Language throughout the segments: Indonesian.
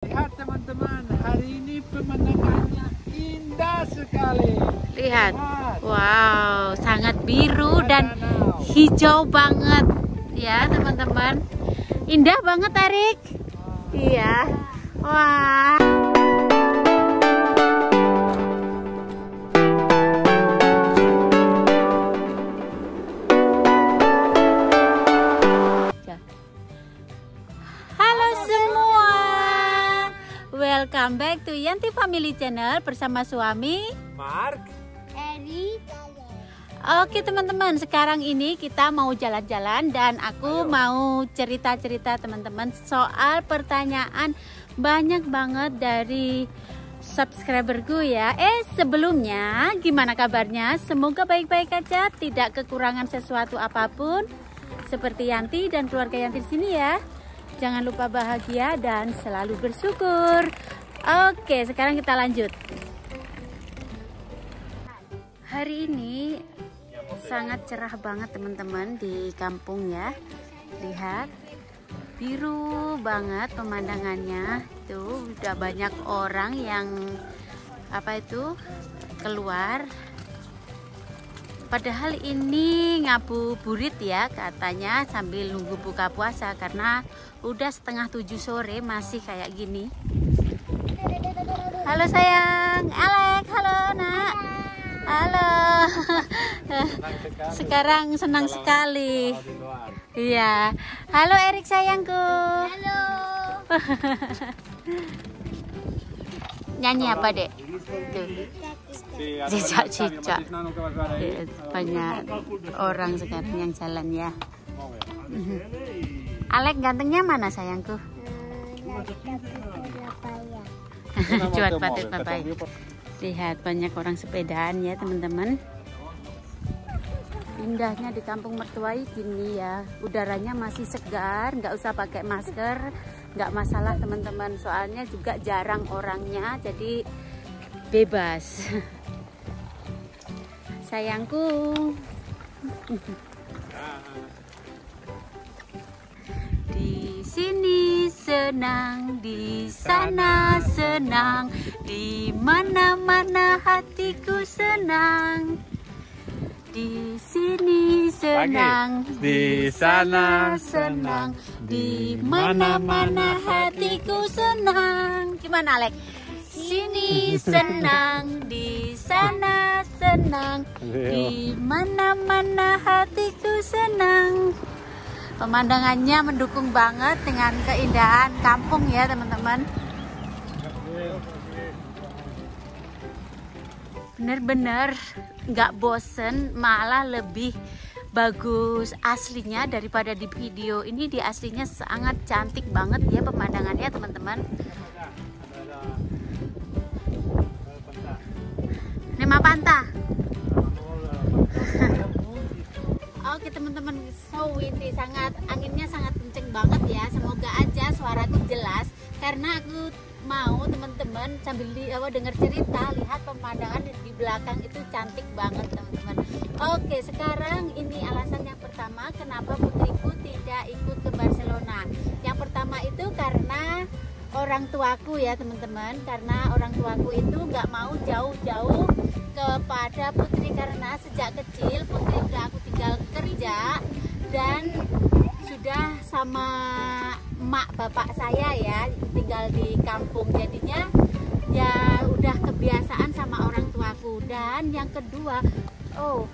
Lihat teman-teman, hari ini pemandangannya indah sekali. Lihat. Wow, sangat biru dan hijau banget ya, teman-teman. Indah banget, Tarik. Iya. Wah. Halo Welcome back to Yanti Family Channel bersama suami Mark, Oke teman-teman, sekarang ini kita mau jalan-jalan dan aku mau cerita-cerita teman-teman soal pertanyaan banyak banget dari subscriberku ya. Eh sebelumnya gimana kabarnya? Semoga baik-baik aja, tidak kekurangan sesuatu apa pun. Seperti Yanti dan keluarga Yanti di sini ya. Jangan lupa bahagia dan selalu bersyukur. Oke, sekarang kita lanjut. Hari ini sangat cerah banget teman-teman di kampung ya. Lihat biru banget pemandangannya. Tuh udah banyak orang yang apa itu keluar. Padahal ini ngabuburit ya katanya sambil nunggu buka puasa karena udah setengah tujuh sore masih kayak gini. Halo sayang, Alek, halo nak. Halo. Sekarang senang sekali. Iya. Halo Erik sayangku. Halo. Nyanyi apa, Dek? Cicak-cicak. Iya, Banyak orang sekarang yang jalan ya. Alek gantengnya mana sayangku? Cuat patut papai. Lihat banyak orang sepedaan ya teman-teman. Indahnya di kampung mertuai gini ya. Udaranya masih segar, nggak usah pakai masker, nggak masalah teman-teman. Soalnya juga jarang orangnya, jadi bebas. Sayangku. Di sini senang, di sana senang, di mana-mana hatiku senang. Di sini senang, Di sana senang, di mana-mana hatiku senang. Gimana, Alek? Sini senang, di sana senang, di mana-mana hatiku senang. Pemandangannya mendukung banget dengan keindahan kampung ya, teman-teman. Bener-bener nggak bosen, malah lebih bagus aslinya daripada di video. Ini di aslinya sangat cantik banget ya pemandangannya, teman-teman. Nema Panta. Oke teman-teman, so windy sangat anginnya sangat kenceng banget ya. Semoga aja suaraku jelas karena aku mau teman-teman sambil di, apa, dengar cerita lihat pemandangan di, belakang itu cantik banget teman-teman. Oke sekarang ini alasan yang pertama kenapa putriku tidak ikut ke Barcelona. Yang pertama itu karena orang tuaku ya teman-teman karena orang tuaku itu nggak mau jauh-jauh kepada putri karena sejak kecil putri udah aku tinggal kerja dan sudah sama emak bapak saya ya tinggal di kampung. Jadinya ya udah kebiasaan sama orang tuaku. Dan yang kedua oh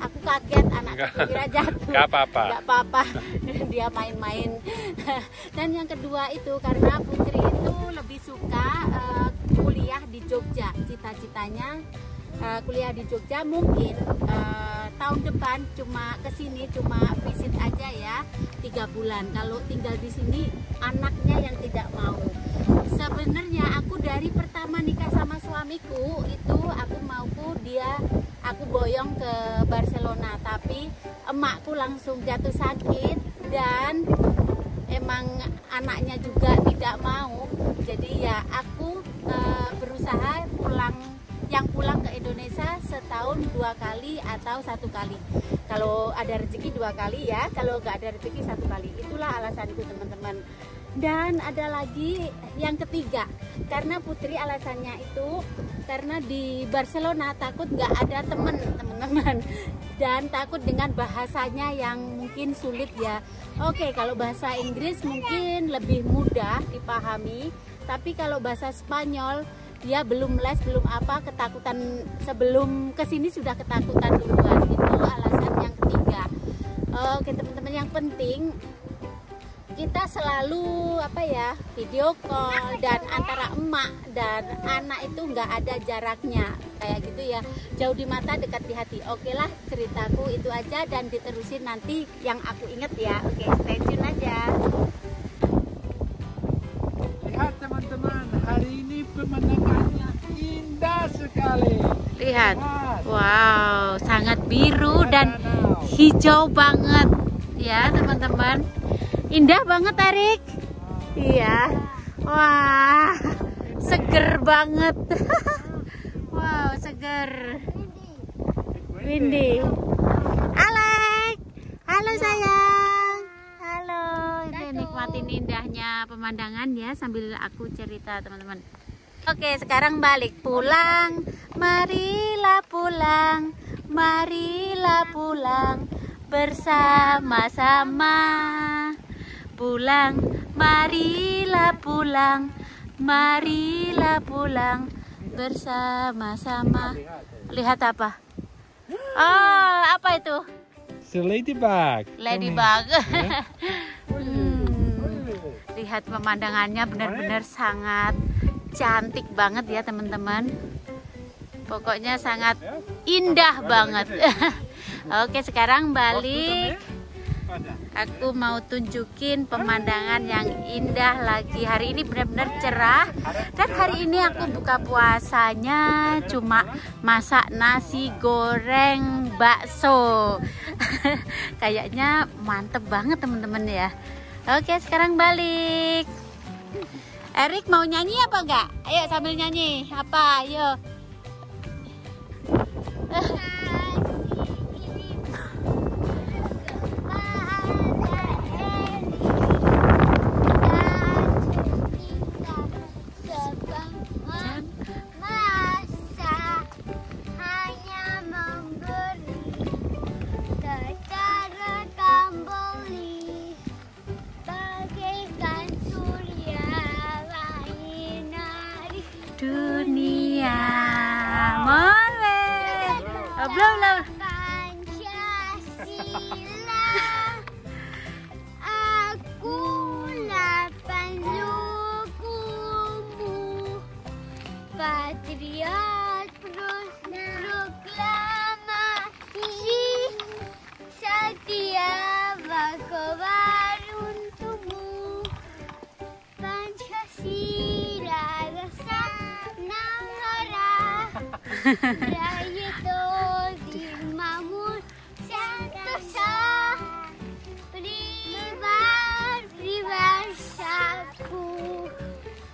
aku kaget anakku kira jatuh. Gak apa-apa. nggak apa-apa. Dia main-main. Dan yang kedua itu karena putri itu lebih suka eh, kuliah di Jogja. Cita-citanya eh, kuliah di Jogja mungkin eh, tahun depan cuma ke sini cuma visit aja ya tiga bulan. Kalau tinggal di sini anaknya yang tidak mau. Sebenarnya aku dari pertama nikah sama suamiku itu aku mauku dia aku boyong ke Barcelona. Tapi emakku langsung jatuh sakit dan emang anaknya juga tidak mau. Jadi ya aku eh, berusaha pulang yang pulang ke Indonesia setahun dua kali atau satu kali. Kalau ada rezeki dua kali ya kalau nggak ada rezeki satu kali. Itulah alasanku teman-teman. Dan ada lagi yang ketiga karena Putri alasannya itu karena di Barcelona takut nggak ada temen teman-teman. Dan takut dengan bahasanya yang mungkin sulit ya. Oke kalau bahasa Inggris mungkin lebih mudah dipahami. Tapi kalau bahasa Spanyol dia belum les belum apa ketakutan sebelum ke sini sudah ketakutan duluan. Itu alasan yang ketiga. Oke teman-teman yang penting kita selalu apa ya video call dan antara emak dan anak itu nggak ada jaraknya. Kayak gitu ya jauh di mata dekat di hati. Oke lah ceritaku itu aja dan diterusin nanti yang aku inget ya. Oke stay tune aja ini pemandangannya indah sekali. lihat. Wow sangat biru dan hijau banget. Ya teman-teman. Indah banget Erik. Iya. Wah seger banget. Wow seger. Windy. Alek halo sayang. Halo. Ini nikmatin indahnya pemandangan ya sambil aku cerita teman-teman Oke sekarang balik. Pulang. Marilah pulang. Marilah pulang Bersama-sama. Pulang. Marilah pulang. Marilah pulang Bersama-sama. Lihat apa? Oh apa itu? The ladybug. Ladybug. Hmm. lihat pemandangannya benar-benar sangat cantik banget ya teman-teman. Pokoknya sangat indah banget. Oke sekarang balik. Aku mau tunjukin pemandangan yang indah lagi. Hari ini benar-benar cerah. Dan hari ini aku buka puasanya cuma masak nasi goreng bakso. Kayaknya mantep banget teman-teman ya. Oke sekarang balik Erik mau nyanyi apa enggak? Ayo sambil nyanyi. Apa? Ayo.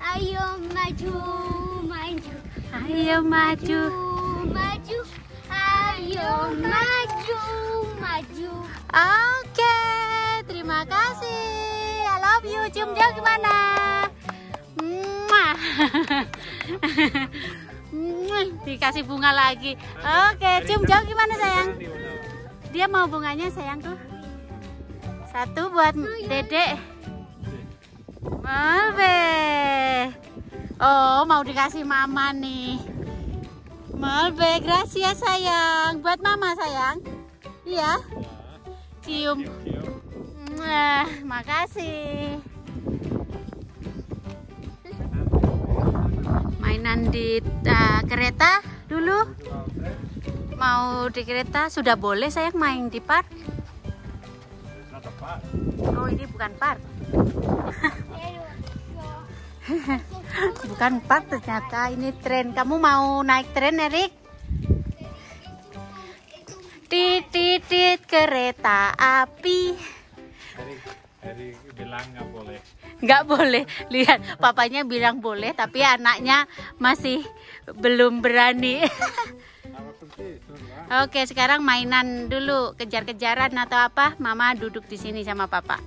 Ayo maju maju Ayo maju. maju maju Oke, terima kasih. I love you. Cium jauh gimana? Mwah. Dikasih bunga lagi. Oke, cium jauh gimana sayang? Dia mau bunganya sayangku. Satu buat dedek. Malbe. Oh, mau dikasih mama nih. Malbe, gracias sayang. Buat mama sayang. Iya. Cium. Nah, makasih. Mainan di uh, kereta dulu. Mau di kereta sudah boleh sayang main di park. Oh, ini bukan park. bukan park ternyata ini tren. Kamu mau naik tren, Erik? Titit tit kereta api. Hari bilang nggak boleh nggak boleh. Lihat papanya bilang boleh tapi anaknya masih belum berani. Oke sekarang mainan dulu. Kejar-kejaran atau apa? Mama duduk di sini sama papa.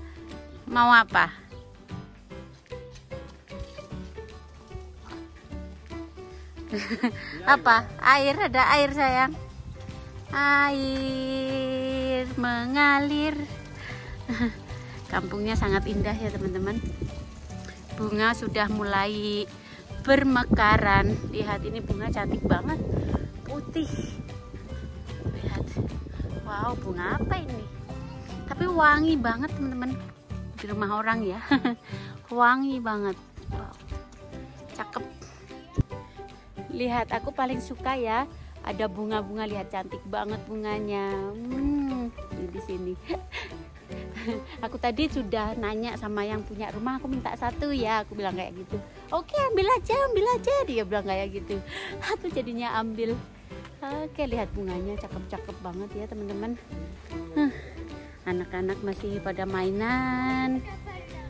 Mau apa? Apa? Air ada air sayang. Air mengalir. Kampungnya sangat indah ya teman-teman. Bunga sudah mulai bermekaran. Lihat ini bunga cantik banget. Putih. Lihat. Wow, bunga apa ini? Tapi wangi banget teman-teman. Di rumah orang ya. wangi banget. Wow. Cakep. Lihat, aku paling suka ya ada bunga-bunga lihat cantik banget bunganya. Hmm, di sini. aku tadi sudah nanya sama yang punya rumah aku minta satu ya. Aku bilang kayak gitu. Oke ambil aja ambil aja. Dia bilang kayak gitu. Aku jadinya ambil. Oke lihat bunganya cakep-cakep banget ya teman-teman. Anak-anak masih pada mainan.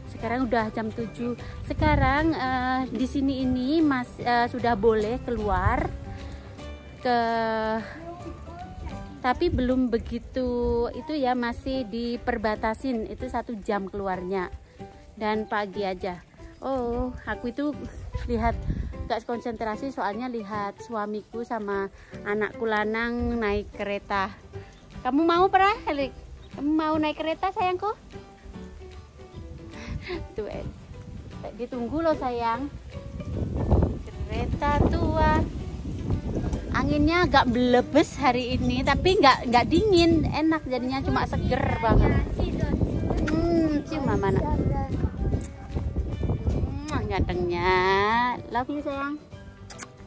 Sekarang udah jam 7 sekarang eh, di sini ini mas eh, sudah boleh keluar ke tapi belum begitu itu ya masih diperbatasin. Itu satu jam keluarnya. Dan pagi aja. Oh aku itu lihat gak konsentrasi soalnya lihat suamiku sama anakku lanang naik kereta. Kamu mau pernah kamu mau naik kereta sayangku? Tuh eh. ditunggu loh sayang. Kereta tua anginnya agak belebes hari ini tapi nggak nggak dingin. Enak jadinya cuma seger banget. Hmm cium mama nak hmm, gantengnya. Love you sayang.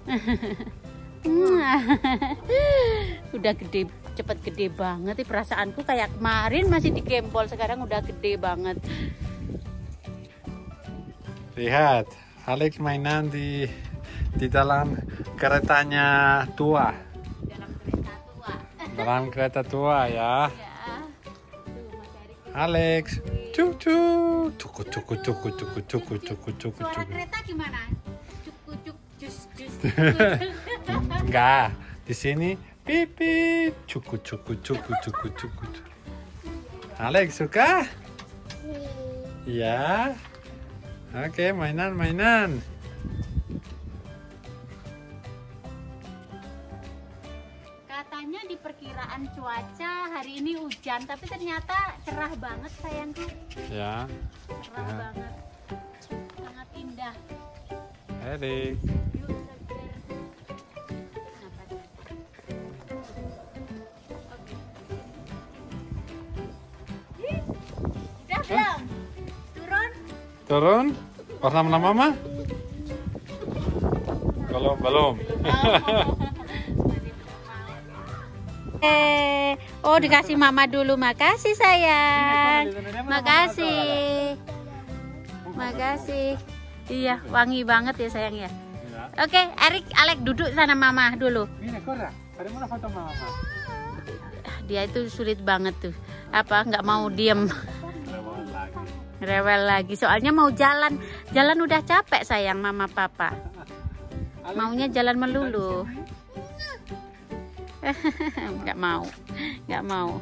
Udah gede cepet gede banget nih perasaanku. Kayak kemarin masih di gempol sekarang udah gede banget. Lihat, Alex mainan di di dalam keretanya tua. dalam kereta tua Dalam kereta tua ya. ya Erik Alex, cucu, cuku cuku cuku cuku cuku cuku cuku suara cuku. kereta gimana cuk cuk jus jus Enggak, di sini pipi, cuku cuku cuku cuku cuku. Alex suka? Ya. Oke, mainan mainan. Hujan, tapi ternyata cerah banget sayangku. Ya. Cerah Ya. banget. Sangat indah. Erik. Belum? Turun? Turun? Nama mama? Belum, belum. Eh, oh dikasih mama dulu. Makasih sayang. Makasih. Makasih. Iya, wangi banget ya sayang ya. Oke, Erik, Alek duduk sana mama dulu. Mama. Dia itu sulit banget tuh. Apa nggak mau diem, rewel lagi. Soalnya mau jalan, jalan udah capek sayang mama papa. Maunya jalan melulu. nggak mau, nggak mau.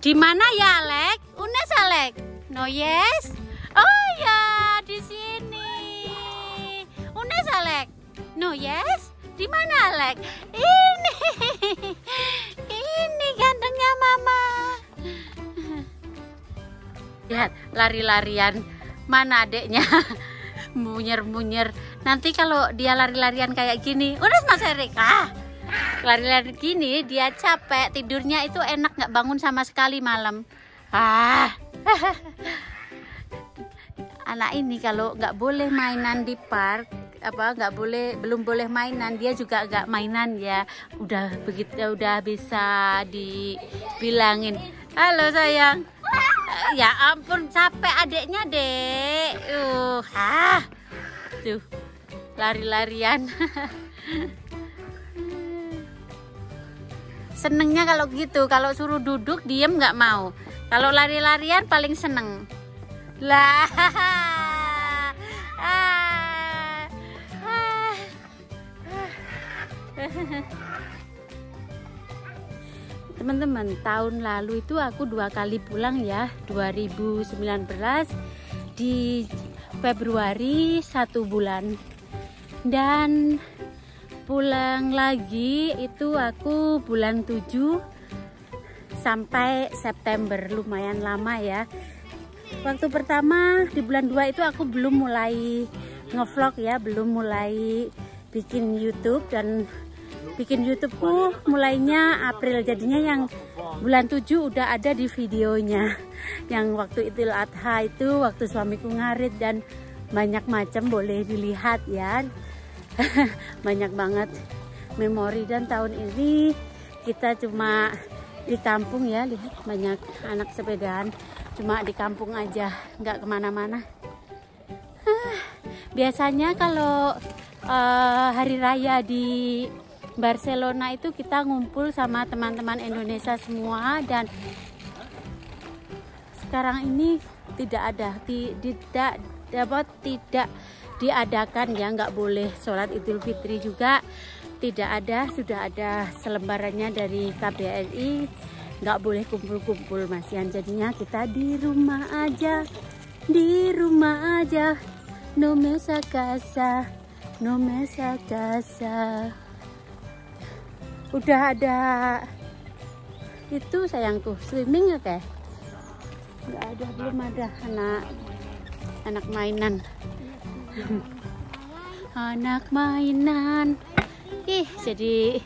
Di mana ya Alek? Unes Alek? No yes? Oh ya di sini. Unes Alek? No yes? Di mana Alek? Ini, ini gantengnya Mama. Lihat lari-larian mana adeknya? Munyer-munyer. Nanti kalau dia lari-larian kayak gini, udah Mas Erik. Ah, lari-lari gini dia capek tidurnya itu enak nggak bangun sama sekali malam. Ah. Anak ini kalau nggak boleh mainan di park apa nggak boleh belum boleh mainan dia juga nggak mainan ya. Udah begitu udah bisa dibilangin halo sayang. Ya ampun capek adeknya dek. Uh ah. Tuh lari-larian senengnya kalau gitu kalau suruh duduk diem nggak mau. Kalau lari-larian paling seneng. Lah ah, teman-teman tahun lalu itu aku dua kali pulang ya 2019 di Februari satu bulan. Dan pulang lagi itu aku bulan 7 sampai September lumayan lama ya. Waktu pertama di bulan 2 itu aku belum mulai ngevlog ya belum mulai bikin YouTube dan bikin YouTubeku mulainya April. Jadinya yang bulan 7 udah ada di videonya. Yang waktu Idul Adha itu waktu suamiku ngarit dan banyak macam boleh dilihat ya banyak banget memori dan tahun ini kita cuma di kampung ya lihat banyak anak sepedaan cuma di kampung aja nggak ke mana-mana. Biasanya kalau uh, hari raya di Barcelona itu kita ngumpul sama teman-teman Indonesia semua dan sekarang ini tidak ada tidak dapat tidak diadakan ya nggak boleh sholat idul fitri juga. Tidak ada sudah ada selembarannya dari KBRI nggak boleh kumpul-kumpul masian jadinya kita di rumah aja di rumah aja. No mesa casa no mesa casa. Udah ada itu sayangku swimming ya teh? Nggak ada belum ada anak anak mainan anak mainan. Ih jadi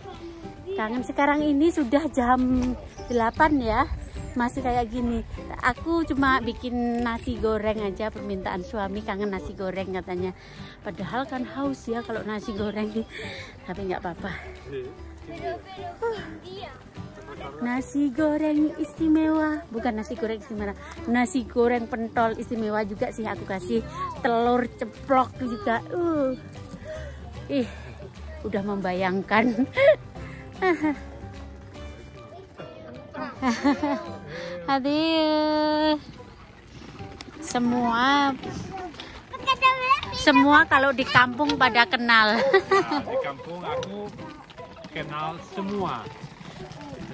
kangen sekarang ini sudah jam 8 ya. Masih kayak gini. Aku cuma bikin nasi goreng aja permintaan suami kangen nasi goreng katanya. Padahal kan haus ya kalau nasi goreng. Tapi nggak apa-apa nasi goreng istimewa. Bukan nasi goreng istimewa. Nasi goreng pentol istimewa juga sih aku kasih. Telur ceplok juga. Uh. Ih udah membayangkan. Hadir semua. Semua kalau di kampung pada kenal. Di kampung aku kenal semua.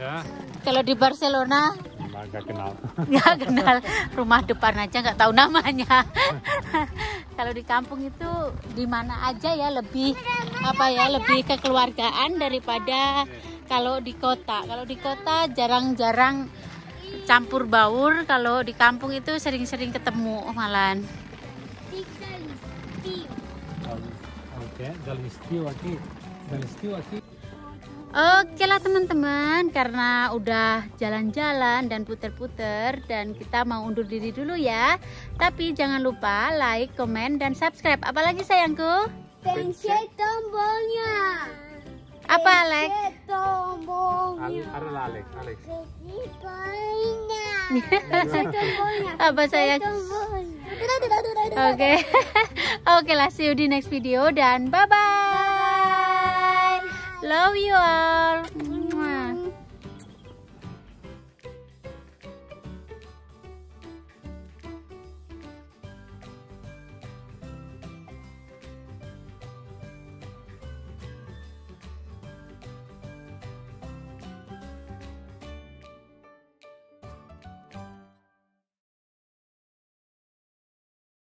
Ya, kalau di Barcelona nggak kenal. nggak kenal rumah depan aja nggak tahu namanya kalau di kampung itu di mana aja ya lebih apa ya lebih kekeluargaan daripada kalau di kota kalau di kota jarang-jarang campur baur kalau di kampung itu sering-sering ketemu malahan Oke, aquí. Dalam istiwa aquí. Oke lah teman-teman, karena udah jalan-jalan dan puter-puter dan kita mau undur diri dulu ya. Tapi jangan lupa like, komen, dan subscribe. Apalagi sayangku? Pencet tombolnya. Apa Alex? Pencet tombolnya. Ada Alex, Alex. Pencet tombolnya. Apa sayang? Tombolnya. Oke, oke lah see you di next video dan bye bye. Love you all.